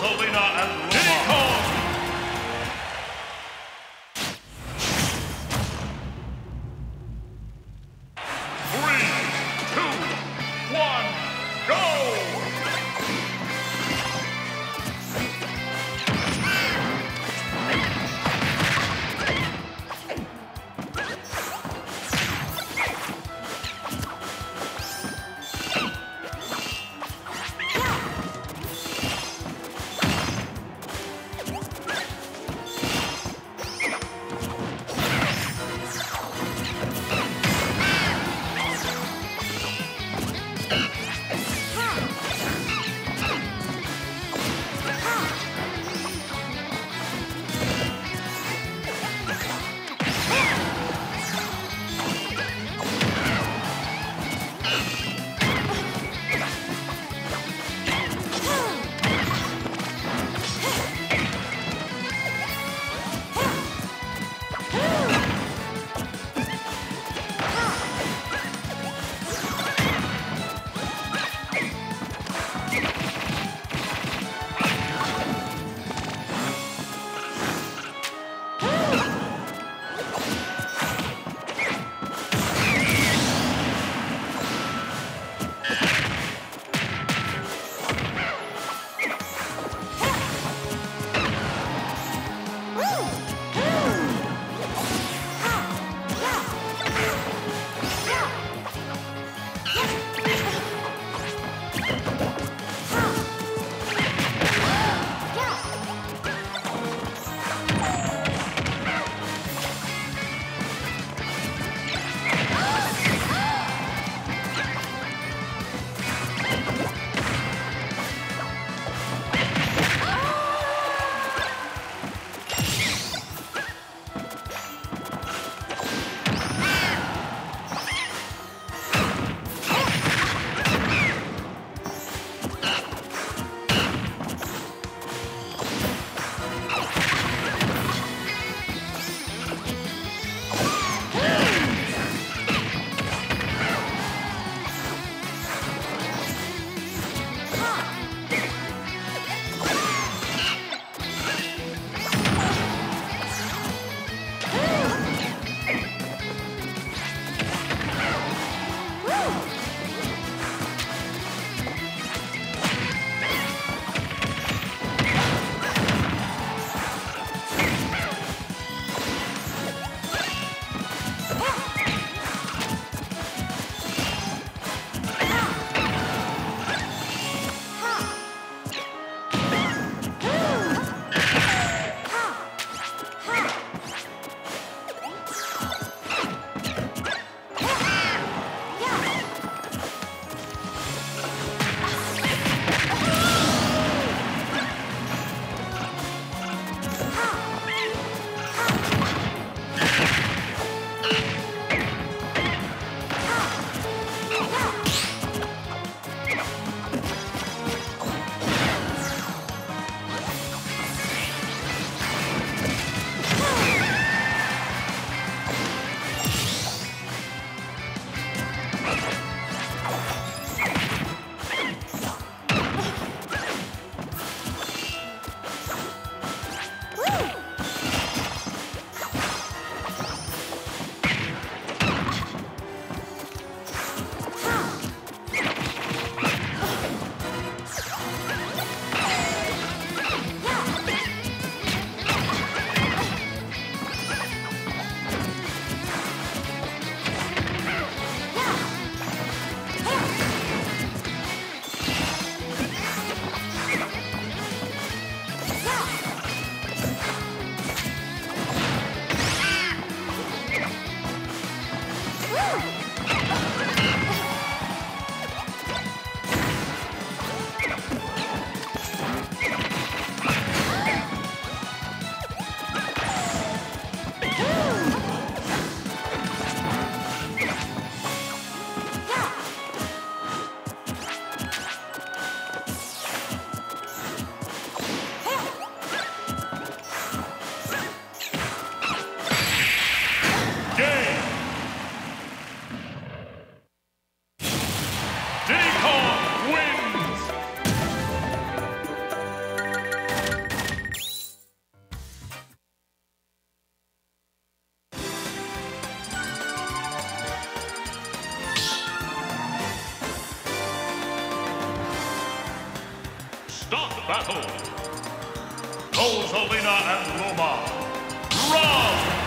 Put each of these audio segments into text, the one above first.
Rosalina and battle. Rosalina and Luma. Round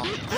Uh-huh.